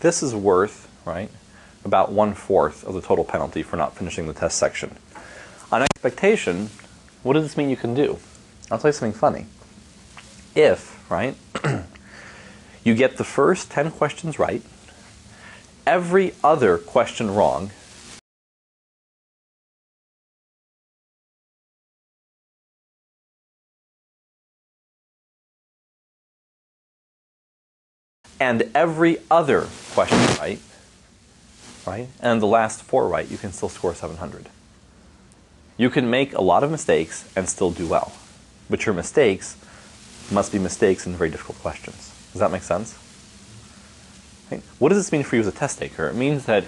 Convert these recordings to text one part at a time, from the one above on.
this is worth, right, about one fourth of the total penalty for not finishing the test section. On expectation, what does this mean you can do? I'll tell you something funny. If, right, you get the first 10 questions right, every other question wrong, and every other question right, right, and the last four right, you can still score 700. You can make a lot of mistakes and still do well, but your mistakes must be mistakes in very difficult questions. Does that make sense? What does this mean for you as a test taker? It means that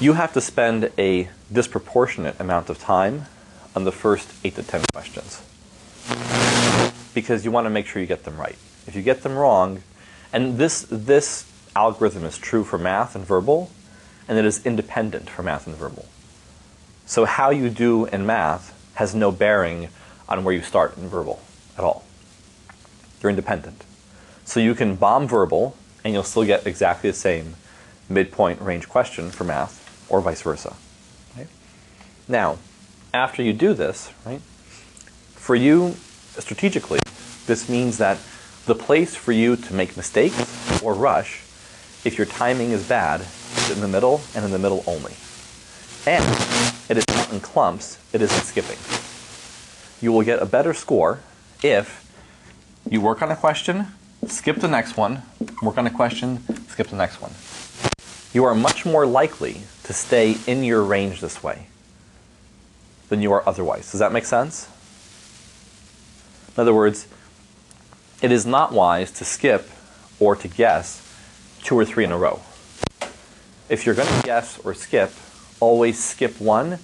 you have to spend a disproportionate amount of time on the first 8 to 10 questions because you want to make sure you get them right. If you get them wrong, and this, this algorithm is true for math and verbal, and it is independent for math and verbal. So how you do in math has no bearing on where you start in verbal at all. They're independent. So you can bomb verbal, and you'll still get exactly the same midpoint range question for math, or vice versa. Right? Now, after you do this, right, for you strategically, this means that the place for you to make mistakes or rush, if your timing is bad, is in the middle and in the middle only. And it is not in clumps, it is in skipping. You will get a better score if you work on a question, skip the next one, work on a question, skip the next one. You are much more likely to stay in your range this way than you are otherwise. Does that make sense? In other words, it is not wise to skip or to guess two or three in a row. If you're going to guess or skip, always skip one,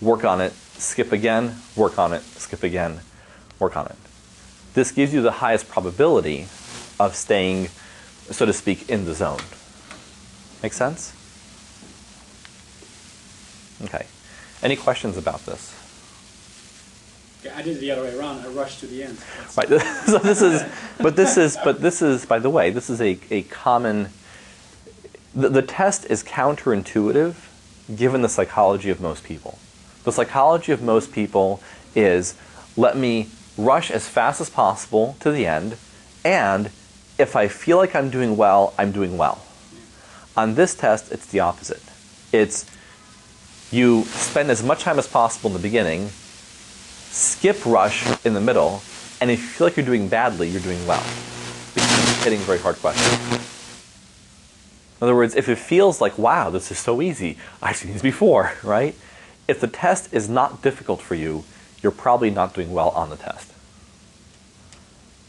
work on it, skip again, work on it, skip again, work on it. This gives you the highest probability of staying, so to speak, in the zone. Make sense? Okay. Any questions about this? Yeah, I did it the other way around. I rushed to the end. That's Right. so this is, but this is, but this is, by the way, this is a, a common. The, the test is counterintuitive, given the psychology of most people. The psychology of most people is, let me rush as fast as possible to the end, and if I feel like I'm doing well, I'm doing well. On this test, it's the opposite. It's you spend as much time as possible in the beginning, skip rush in the middle, and if you feel like you're doing badly, you're doing well. Because you're hitting very hard questions. In other words, if it feels like, wow, this is so easy, I've seen this before, right? If the test is not difficult for you, you're probably not doing well on the test.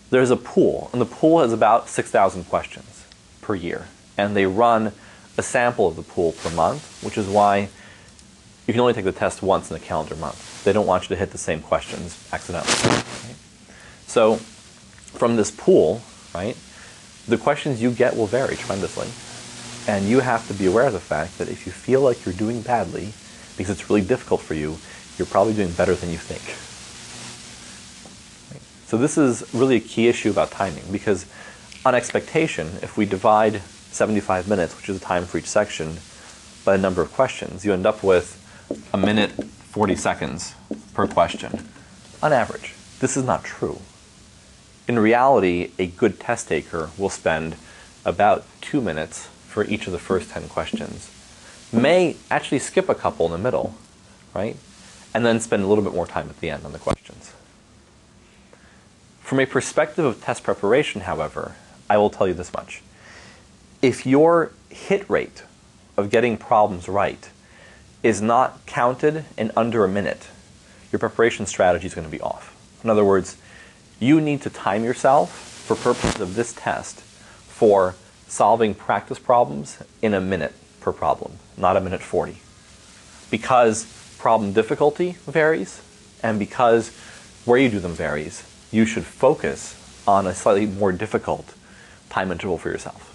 There's a pool, and the pool has about 6,000 questions per year. And they run a sample of the pool per month, which is why you can only take the test once in a calendar month. They don't want you to hit the same questions accidentally. right? So, from this pool, right, the questions you get will vary tremendously. And you have to be aware of the fact that if you feel like you're doing badly because it's really difficult for you, you're probably doing better than you think. Right? So this is really a key issue about timing because on expectation, if we divide 75 minutes, which is the time for each section, by the number of questions, you end up with a minute 40 seconds per question on average. This is not true. In reality, a good test taker will spend about two minutes for each of the first 10 questions, may actually skip a couple in the middle, right? And then spend a little bit more time at the end on the questions. From a perspective of test preparation, however, I will tell you this much. If your hit rate of getting problems right is not counted in under a minute, your preparation strategy is going to be off. In other words, you need to time yourself for purposes of this test for solving practice problems in a minute per problem, not a minute 40. Because problem difficulty varies, and because where you do them varies, you should focus on a slightly more difficult time interval for yourself.